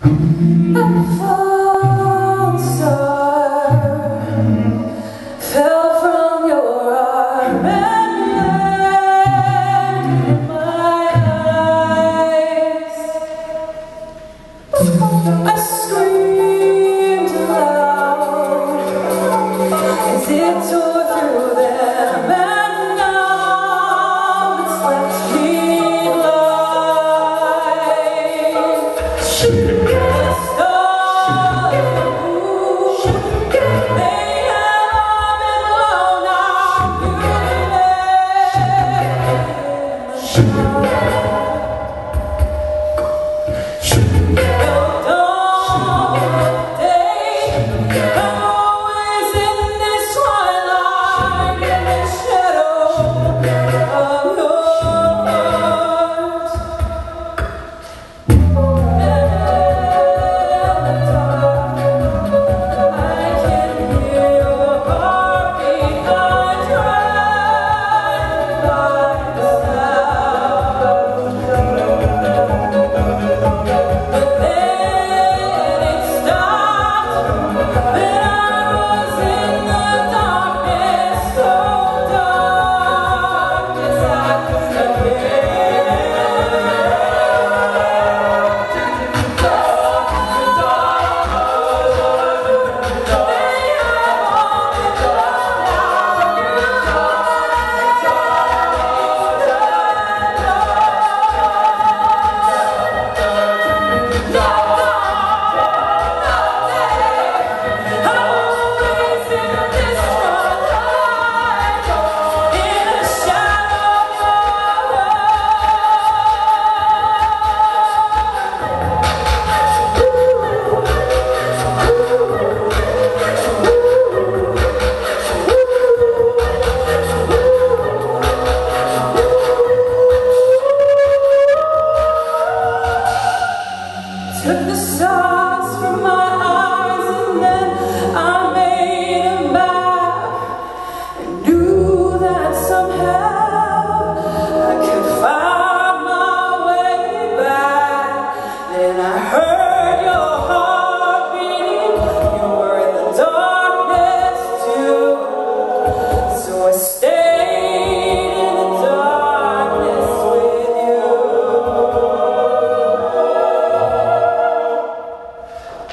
Oh, Yes. Took the stars from my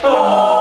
哦